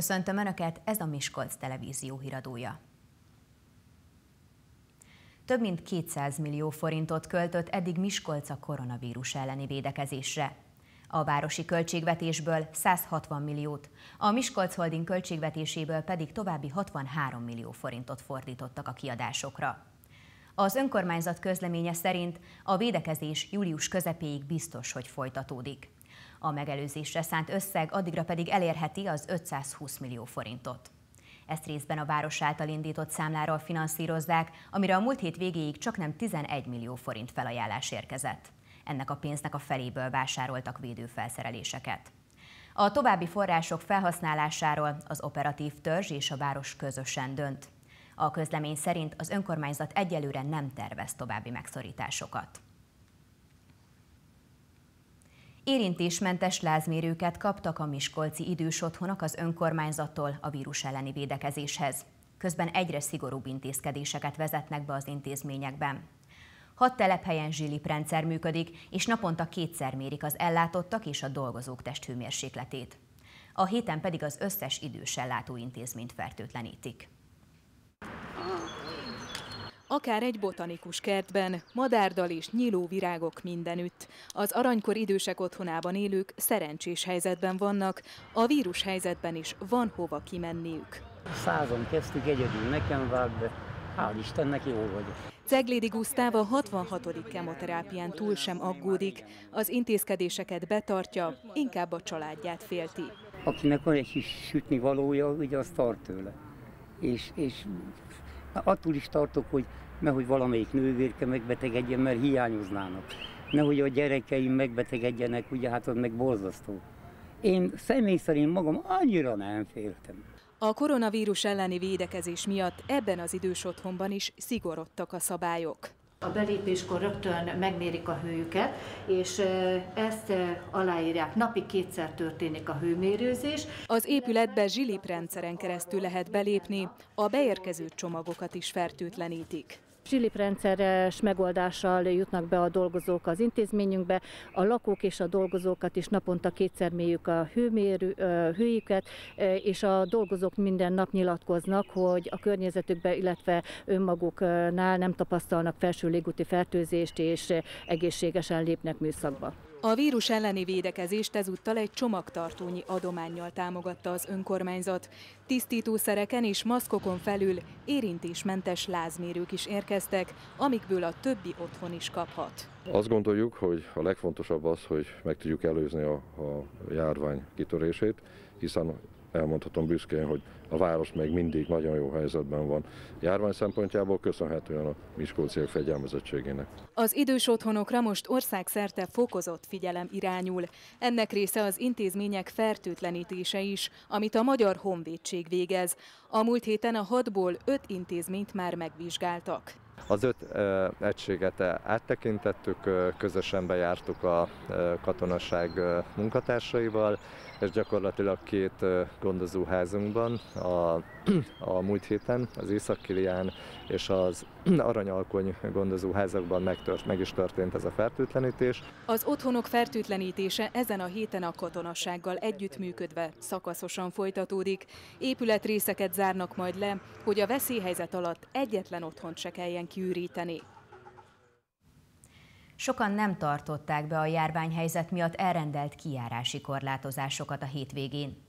Köszöntöm Önöket, ez a Miskolc televízió híradója. Több mint 200 millió forintot költött eddig Miskolc a koronavírus elleni védekezésre. A városi költségvetésből 160 milliót, a Miskolc Holding költségvetéséből pedig további 63 millió forintot fordítottak a kiadásokra. Az önkormányzat közleménye szerint a védekezés július közepéig biztos, hogy folytatódik. A megelőzésre szánt összeg addigra pedig elérheti az 520 millió forintot. Ezt részben a város által indított számláról finanszírozzák, amire a múlt hét végéig csak nem 11 millió forint felajánlás érkezett. Ennek a pénznek a feléből vásároltak védőfelszereléseket. A további források felhasználásáról az operatív törzs és a város közösen dönt. A közlemény szerint az önkormányzat egyelőre nem tervez további megszorításokat. Érintésmentes lázmérőket kaptak a miskolci idős otthonok az önkormányzattól a vírus elleni védekezéshez. Közben egyre szigorúbb intézkedéseket vezetnek be az intézményekben. Hat telephelyen zsilip rendszer működik, és naponta kétszer mérik az ellátottak és a dolgozók testhőmérsékletét. A héten pedig az összes idős intézményt fertőtlenítik. Akár egy botanikus kertben, madárdal és nyíló virágok mindenütt. Az aranykor idősek otthonában élők szerencsés helyzetben vannak, a vírus helyzetben is van hova kimenniük. Százon kezdtük, egyedül nekem vág, de hál' Istennek jól vagyok. Ceglédi Gusztáv a 66. kemoterápián túl sem aggódik. Az intézkedéseket betartja, inkább a családját félti. Akinek van egy kis sütni valója, ugye az tart tőle. És, és attól is tartok, hogy nehogy valamelyik nővérke megbetegedjen, mert hiányoznának. Nehogy a gyerekeim megbetegedjenek, ugye hát az meg borzasztó. Én személy szerint magam annyira nem féltem. A koronavírus elleni védekezés miatt ebben az idős otthonban is szigorodtak a szabályok. A belépéskor rögtön megmérik a hőjüket, és ezt aláírják. Napi kétszer történik a hőmérőzés. Az épületbe zsilip rendszeren keresztül lehet belépni, a beérkező csomagokat is fertőtlenítik. Zsiliprendszeres megoldással jutnak be a dolgozók az intézményünkbe, a lakók és a dolgozókat is naponta kétszer mélyük a hőmérő, hőjüket, és a dolgozók minden nap nyilatkoznak, hogy a környezetükbe, illetve önmaguknál nem tapasztalnak felső légúti fertőzést, és egészségesen lépnek műszakba. A vírus elleni védekezést ezúttal egy csomagtartónyi adományjal támogatta az önkormányzat. Tisztítószereken és maszkokon felül érintésmentes lázmérők is érkeztek, amikből a többi otthon is kaphat. Azt gondoljuk, hogy a legfontosabb az, hogy meg tudjuk előzni a, a járvány kitörését, hiszen elmondhatom büszkén, hogy a város még mindig nagyon jó helyzetben van. Járvány szempontjából köszönhetően a Miskolciak fegyelmezettségének. Az idős otthonokra most országszerte fokozott figyelem irányul. Ennek része az intézmények fertőtlenítése is, amit a Magyar Honvédség végez. A múlt héten a hatból öt intézményt már megvizsgáltak. Az öt egységet áttekintettük, ö, közösen bejártuk a katonaság munkatársaival, és gyakorlatilag két gondozóházunkban a, a múlt héten az Észak-Kilián és az Aranyalkony gondozóházakban megtört, meg is történt ez a fertőtlenítés. Az otthonok fertőtlenítése ezen a héten a katonassággal együttműködve szakaszosan folytatódik. Épületrészeket zárnak majd le, hogy a veszélyhelyzet alatt egyetlen otthont se kelljen kiüríteni. Sokan nem tartották be a járványhelyzet miatt elrendelt kijárási korlátozásokat a hétvégén.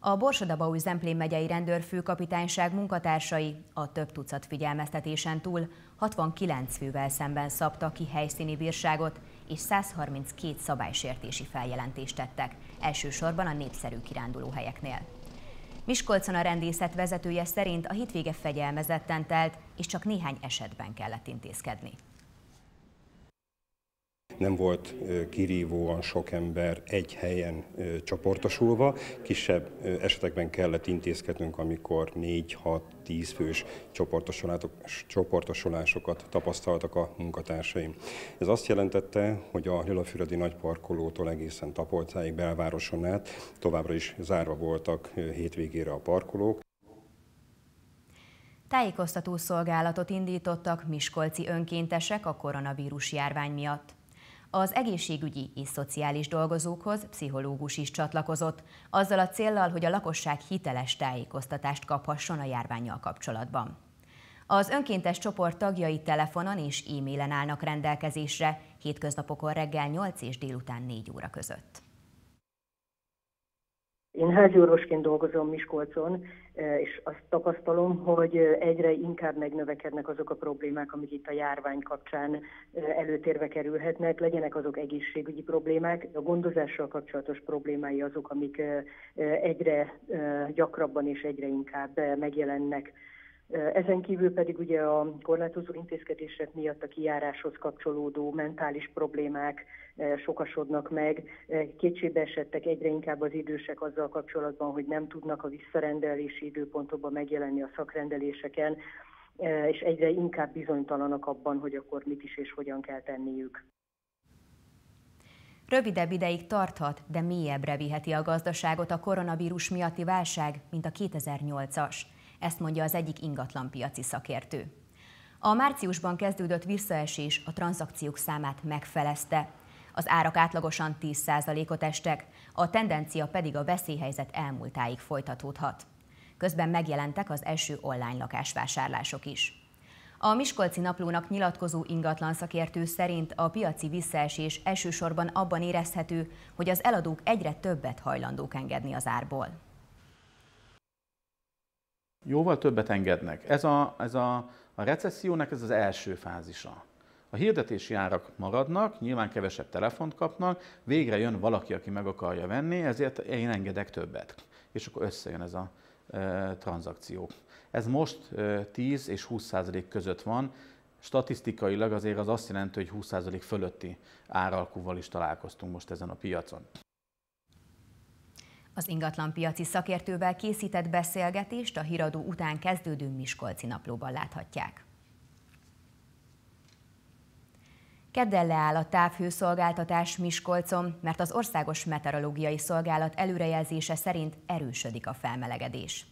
A Borsodabaúj Zemplén megyei rendőrfőkapitányság munkatársai a több tucat figyelmeztetésen túl 69 fővel szemben szabtak ki helyszíni bírságot és 132 szabálysértési feljelentést tettek, elsősorban a népszerű kirándulóhelyeknél. Miskolcon a rendészet vezetője szerint a hétvége fegyelmezetten telt, és csak néhány esetben kellett intézkedni nem volt kirívóan sok ember egy helyen csoportosulva. Kisebb esetekben kellett intézkednünk, amikor 4-6-10 fős csoportosulásokat tapasztaltak a munkatársaim. Ez azt jelentette, hogy a Lilafüredi nagyparkolótól egészen Tapolcáig belvároson át továbbra is zárva voltak hétvégére a parkolók. Tájékoztató szolgálatot indítottak miskolci önkéntesek a koronavírus járvány miatt. Az egészségügyi és szociális dolgozókhoz pszichológus is csatlakozott, azzal a céllal, hogy a lakosság hiteles tájékoztatást kaphasson a járványjal kapcsolatban. Az önkéntes csoport tagjai telefonon és e-mailen állnak rendelkezésre, hétköznapokon reggel 8 és délután 4 óra között. Én háziorvosként dolgozom Miskolcon, e, és azt tapasztalom, hogy egyre inkább megnövekednek azok a problémák, amik itt a járvány kapcsán e, előtérbe kerülhetnek, legyenek azok egészségügyi problémák, a gondozással kapcsolatos problémái azok, amik e, egyre gyakrabban és egyre inkább megjelennek ezen kívül pedig ugye a korlátozó intézkedések miatt a kijáráshoz kapcsolódó mentális problémák sokasodnak meg. Kétségbe esettek egyre inkább az idősek azzal kapcsolatban, hogy nem tudnak a visszarendelési időpontokban megjelenni a szakrendeléseken, és egyre inkább bizonytalanak abban, hogy akkor mit is és hogyan kell tenniük. Rövidebb ideig tarthat, de mélyebbre viheti a gazdaságot a koronavírus miatti válság, mint a 2008-as. Ezt mondja az egyik ingatlanpiaci szakértő. A márciusban kezdődött visszaesés a tranzakciók számát megfelezte. Az árak átlagosan 10%-ot estek, a tendencia pedig a veszélyhelyzet elmúltáig folytatódhat. Közben megjelentek az első online lakásvásárlások is. A Miskolci Naplónak nyilatkozó ingatlan szakértő szerint a piaci visszaesés elsősorban abban érezhető, hogy az eladók egyre többet hajlandók engedni az árból jóval többet engednek. Ez a, ez a, a recessziónak ez az első fázisa. A hirdetési árak maradnak, nyilván kevesebb telefont kapnak, végre jön valaki, aki meg akarja venni, ezért én engedek többet. És akkor összejön ez a e, tranzakció. Ez most e, 10 és 20 százalék között van, statisztikailag azért az azt jelenti, hogy 20 százalék fölötti áralkúval is találkoztunk most ezen a piacon. Az ingatlanpiaci szakértővel készített beszélgetést a híradó után kezdődő Miskolci naplóban láthatják. Keddel leáll a távhőszolgáltatás Miskolcon, mert az Országos Meteorológiai Szolgálat előrejelzése szerint erősödik a felmelegedés.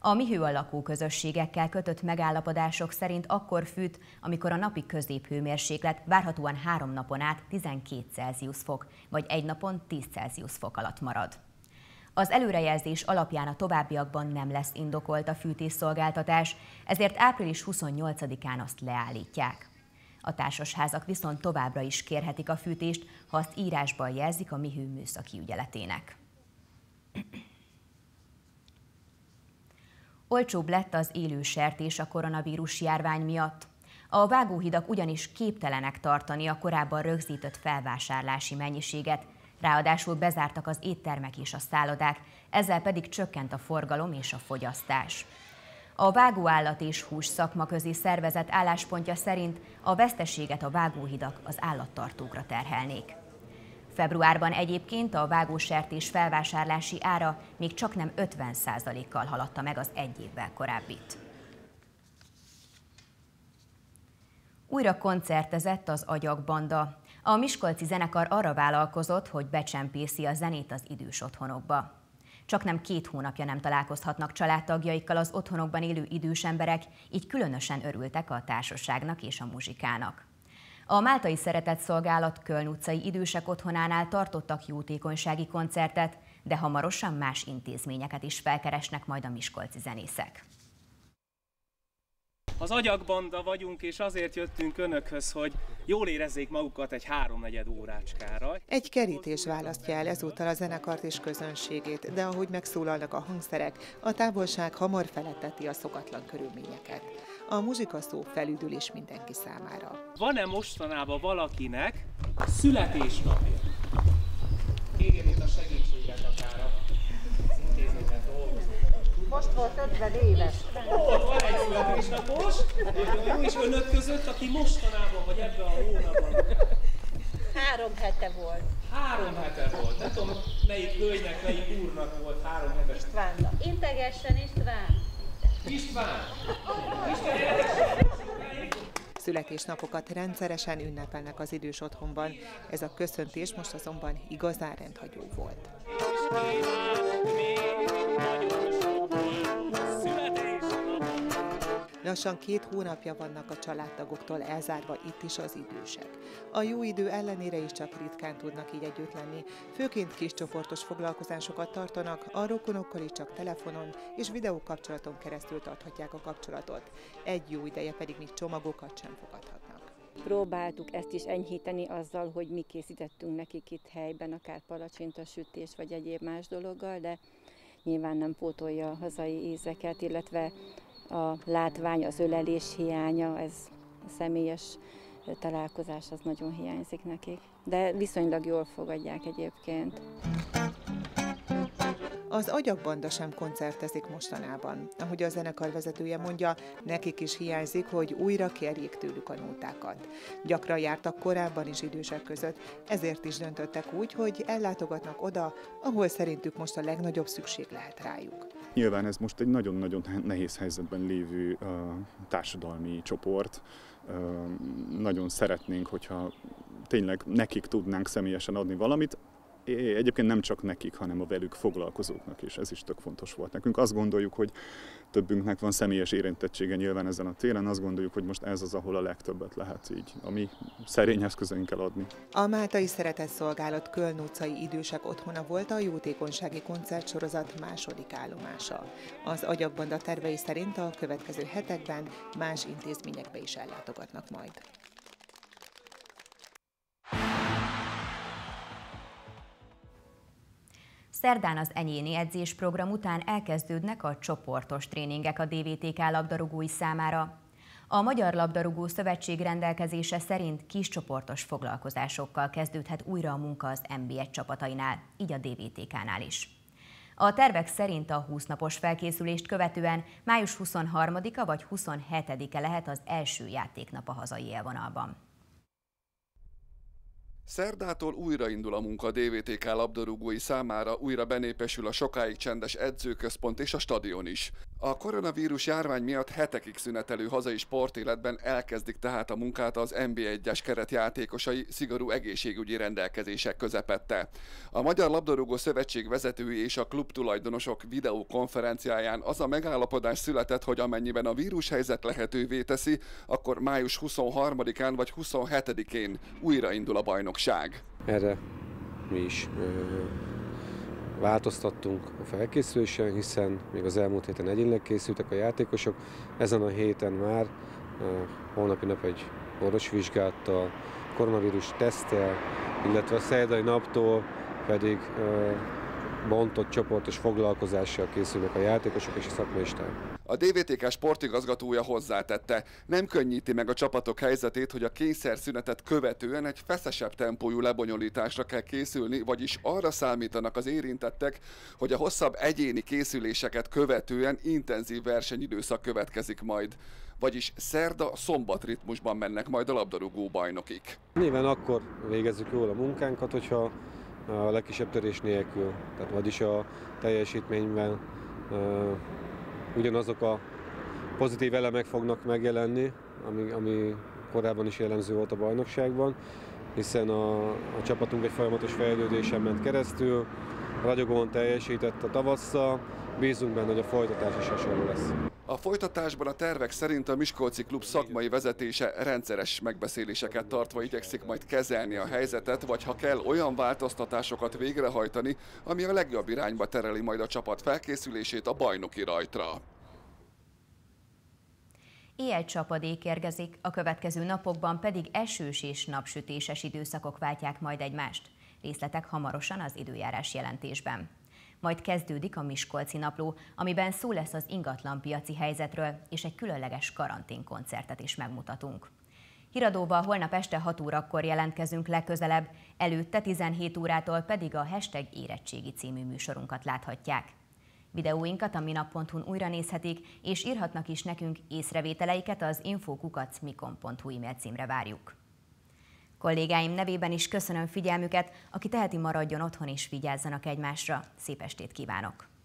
A mihő alakú közösségekkel kötött megállapodások szerint akkor fűt, amikor a napi középhőmérséklet várhatóan három napon át 12 Celsius fok, vagy egy napon 10 Celsius fok alatt marad. Az előrejelzés alapján a továbbiakban nem lesz indokolt a fűtésszolgáltatás, ezért április 28-án azt leállítják. A társasházak viszont továbbra is kérhetik a fűtést, ha azt írásban jelzik a Mihő műszaki ügyeletének. Olcsóbb lett az élő sertés a koronavírus járvány miatt. A vágóhidak ugyanis képtelenek tartani a korábban rögzített felvásárlási mennyiséget, Ráadásul bezártak az éttermek és a szállodák, ezzel pedig csökkent a forgalom és a fogyasztás. A vágóállat és hús szakmaközi szervezet álláspontja szerint a veszteséget a vágóhidak az állattartókra terhelnék. Februárban egyébként a vágósertés felvásárlási ára még csak nem 50%-kal haladta meg az egy évvel korábbit. Újra koncertezett az Agyakbanda. A Miskolci zenekar arra vállalkozott, hogy becsempészi a zenét az idős otthonokba. Csak nem két hónapja nem találkozhatnak családtagjaikkal az otthonokban élő idős emberek, így különösen örültek a társaságnak és a muzsikának. A Máltai Szeretett Szolgálat Köln utcai idősek otthonánál tartottak jótékonysági koncertet, de hamarosan más intézményeket is felkeresnek majd a miskolci zenészek. Az agyakbanda vagyunk, és azért jöttünk önökhöz, hogy jól érezzék magukat egy háromnegyed órácskára. Egy kerítés választja el ezúttal a zenekart és közönségét, de ahogy megszólalnak a hangszerek, a távolság hamar feletteti a szokatlan körülményeket. A muzsika szó felüdülés mindenki számára. Van-e mostanában valakinek születésnapja? Itt a segítséget akár az intézményben dolgozó. Most volt 50 éves. Volt, van egy születésnapos, nagyon jó, és önök között, aki mostanában, vagy ebben a hónapban. Három hete volt. Három hete volt. Nem tudom, melyik hölgynek, melyik úrnak volt három hetes. Istvánnak. Integessen István. István! Születésnapokat rendszeresen ünnepelnek az idős otthonban, ez a köszöntés most azonban igazán rendhagyó volt. Lassan két hónapja vannak a családtagoktól elzárva itt is az idősek. A jó idő ellenére is csak ritkán tudnak így együtt lenni. Főként kis csoportos foglalkozásokat tartanak, a rokonokkal is csak telefonon és videókapcsolaton keresztül tarthatják a kapcsolatot. Egy jó ideje pedig még csomagokat sem fogadhatnak. Próbáltuk ezt is enyhíteni azzal, hogy mi készítettünk nekik itt helyben, akár palacsinta sütés vagy egyéb más dologgal, de nyilván nem pótolja a hazai ízeket, illetve a látvány, az ölelés hiánya, ez a személyes találkozás az nagyon hiányzik nekik. De viszonylag jól fogadják egyébként. Az agyagbanda sem koncertezik mostanában. Ahogy a zenekar vezetője mondja, nekik is hiányzik, hogy újra kérjék tőlük a nótákat. Gyakran jártak korábban is idősek között, ezért is döntöttek úgy, hogy ellátogatnak oda, ahol szerintük most a legnagyobb szükség lehet rájuk. Nyilván ez most egy nagyon-nagyon nehéz helyzetben lévő uh, társadalmi csoport. Nagyon szeretnénk, hogyha tényleg nekik tudnánk személyesen adni valamit, egyébként nem csak nekik, hanem a velük foglalkozóknak is, ez is tök fontos volt nekünk. Azt gondoljuk, hogy többünknek van személyes érintettsége nyilván ezen a téren, azt gondoljuk, hogy most ez az, ahol a legtöbbet lehet így, ami szerény eszközeinkkel adni. A Máltai Szeretett Szolgálat Köln utcai idősek otthona volt a jótékonysági koncertsorozat második állomása. Az agyakbanda tervei szerint a következő hetekben más intézményekbe is ellátogatnak majd. Szerdán az enyéni edzésprogram után elkezdődnek a csoportos tréningek a DVTK labdarúgói számára. A Magyar Labdarúgó Szövetség rendelkezése szerint kis csoportos foglalkozásokkal kezdődhet újra a munka az NB1 csapatainál, így a DVTK-nál is. A tervek szerint a 20 napos felkészülést követően május 23-a vagy 27-e lehet az első játéknap a hazai élvonalban. Szerdától újraindul a munka a DVTK labdarúgói számára, újra benépesül a sokáig csendes edzőközpont és a stadion is. A koronavírus járvány miatt hetekig szünetelő hazai sportéletben elkezdik tehát a munkát az NB1-es keretjátékosai szigorú egészségügyi rendelkezések közepette. A Magyar Labdarúgó Szövetség vezetői és a klub tulajdonosok videókonferenciáján az a megállapodás született, hogy amennyiben a vírushelyzet lehetővé teszi, akkor május 23-án vagy 27-én újraindul a bajnokság. Erre mi is változtattunk a felkészülésen, hiszen még az elmúlt héten egyénileg készültek a játékosok. Ezen a héten már holnapi nap egy orvosvizsgálattal, koronavírus tesztel, illetve a szerdai naptól pedig bontott csoportos foglalkozással készülnek a játékosok és a szakmai stáb. A DVTK sportigazgatója hozzátette, nem könnyíti meg a csapatok helyzetét, hogy a kényszerszünetet követően egy feszesebb tempójú lebonyolításra kell készülni, vagyis arra számítanak az érintettek, hogy a hosszabb egyéni készüléseket követően intenzív versenyidőszak következik majd. Vagyis szerda szombat ritmusban mennek majd a labdarúgó bajnokik. Nyilván akkor végezzük jól a munkánkat, hogyha a legkisebb törés nélkül, tehát vagyis a teljesítményben ugyanazok a pozitív elemek fognak megjelenni, ami, ami korábban is jellemző volt a bajnokságban, hiszen a, a csapatunk egy folyamatos fejlődésen ment keresztül, ragyogóan teljesített a tavasszal, bízunk benne, hogy a folytatás is hasonló lesz. A folytatásban a tervek szerint a Miskolci Klub szakmai vezetése rendszeres megbeszéléseket tartva igyekszik majd kezelni a helyzetet, vagy ha kell olyan változtatásokat végrehajtani, ami a legjobb irányba tereli majd a csapat felkészülését a bajnoki rajtra. Éjjel csapadék érgezik, a következő napokban pedig esős és napsütéses időszakok váltják majd egymást. Részletek hamarosan az időjárás jelentésben. Majd kezdődik a Miskolci napló, amiben szó lesz az ingatlanpiaci helyzetről, és egy különleges karanténkoncertet is megmutatunk. Híradóval holnap este 6 órakor jelentkezünk legközelebb, előtte 17 órától pedig a Hashtag Érettségi című műsorunkat láthatják. Videóinkat a minap.hu-n újra nézhetik, és írhatnak is nekünk észrevételeiket az infokukacmikon.hu e-mail címre várjuk. Kollégáim nevében is köszönöm figyelmüket, aki teheti maradjon otthon és vigyázzanak egymásra. Szép estét kívánok!